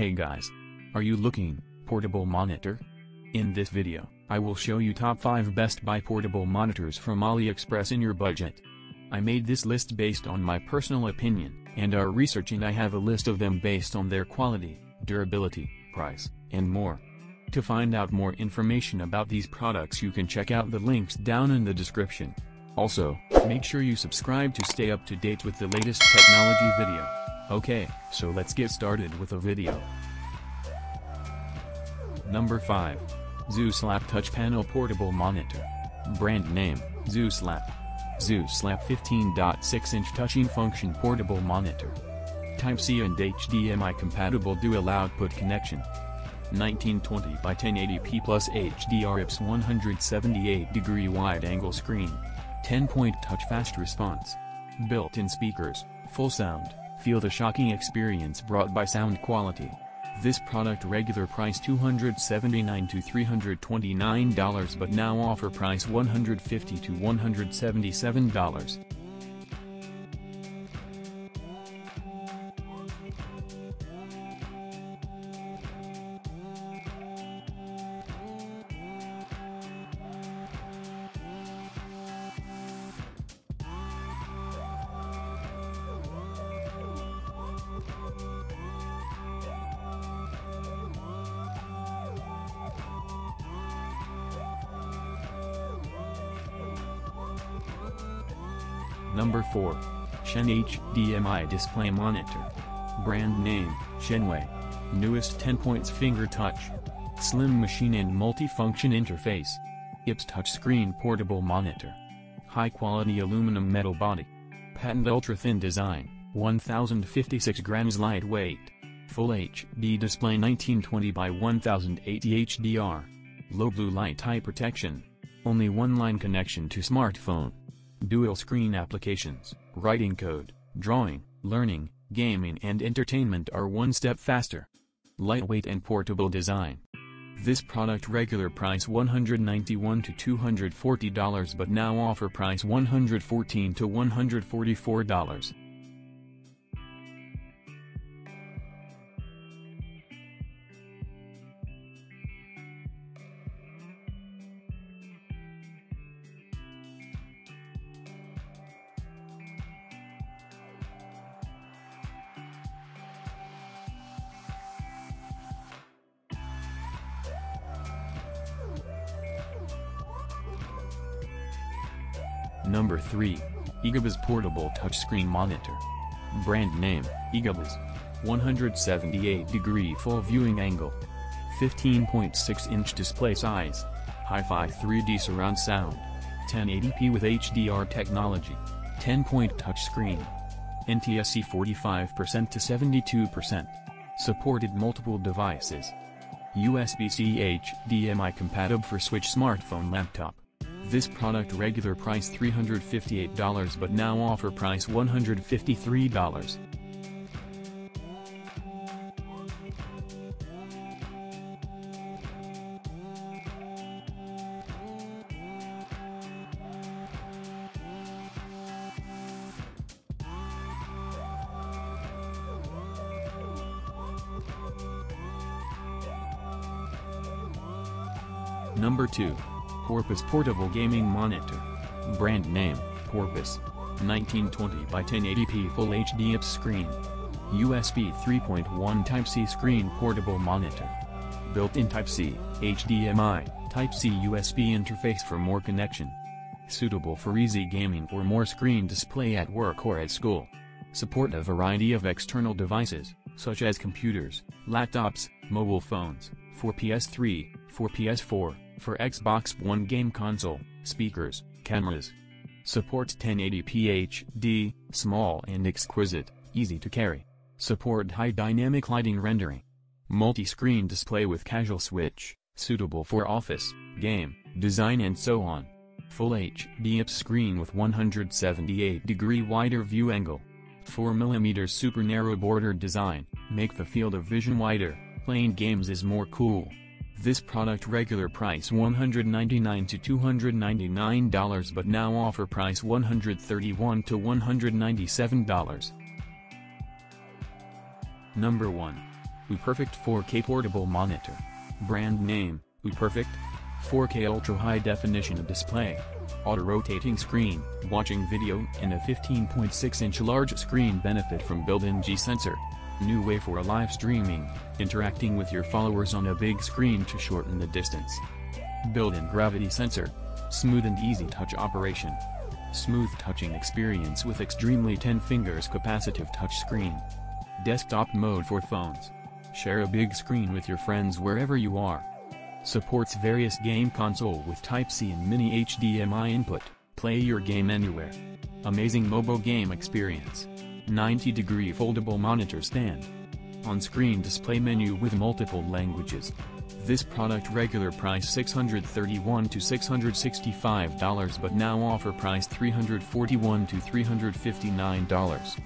Hey guys. Are you looking, portable monitor? In this video, I will show you top 5 best buy portable monitors from AliExpress in your budget. I made this list based on my personal opinion, and our research and I have a list of them based on their quality, durability, price, and more. To find out more information about these products you can check out the links down in the description. Also, make sure you subscribe to stay up to date with the latest technology video. Okay, so let's get started with a video. Number 5. Zeuslap Touch Panel Portable Monitor. Brand name, Zeuslap. Zeuslap 15.6-inch touching function portable monitor. Type-C and HDMI compatible dual output connection. 1920 by 1080p plus HDR IPS 178 degree wide angle screen. 10-point touch fast response. Built-in speakers, full sound, feel the shocking experience brought by sound quality. This product regular price 279 to $329 but now offer price 150 to $177. Number 4. Xian HDMI Display Monitor. Brand name, Shenwei. Newest 10 points finger touch. Slim machine and multifunction interface. IPS touchscreen portable monitor. High quality aluminum metal body. Patent ultra thin design, 1056 grams lightweight. Full HD display 1920 by 1080 HDR. Low blue light eye protection. Only one line connection to smartphone. Dual screen applications, writing code, drawing, learning, gaming and entertainment are one step faster. Lightweight and portable design. This product regular price $191 to $240 but now offer price $114 to $144. Number 3. Egobas Portable Touchscreen Monitor. Brand name, Egobas. 178 degree full viewing angle. 15.6 inch display size. Hi-Fi 3D surround sound. 1080p with HDR technology. 10 point touchscreen. NTSC 45% to 72%. Supported multiple devices. USB-C HDMI compatible for Switch smartphone laptop. This product regular price $358 but now offer price $153. Number 2. Porpoise Portable Gaming Monitor. Brand name, Porpoise. 1920 by 1080p Full HD IPS screen. USB 3.1 Type-C screen portable monitor. Built-in Type-C, HDMI, Type-C USB interface for more connection. Suitable for easy gaming or more screen display at work or at school. Support a variety of external devices, such as computers, laptops, mobile phones, for PS3, for PS4, for Xbox One game console, speakers, cameras. Supports 1080p HD, small and exquisite, easy to carry. Support high dynamic lighting rendering. Multi-screen display with casual switch, suitable for office, game, design and so on. Full HD screen with 178 degree wider view angle. 4mm super narrow border design, make the field of vision wider, playing games is more cool. This product regular price 199 to $299 but now offer price 131 to $197. Number 1. UPerfect 4K Portable Monitor. Brand name, UPerfect. 4K Ultra High Definition Display. Auto-rotating screen, watching video and a 15.6-inch large screen benefit from built-in G-sensor. New way for live streaming, interacting with your followers on a big screen to shorten the distance. Built-in gravity sensor. Smooth and easy touch operation. Smooth touching experience with extremely 10 fingers capacitive touchscreen. Desktop mode for phones. Share a big screen with your friends wherever you are. Supports various game console with Type-C and mini HDMI input, play your game anywhere. Amazing mobile game experience. 90 degree foldable monitor stand. On-screen display menu with multiple languages. This product regular price 631 to $665 but now offer price 341 to $359.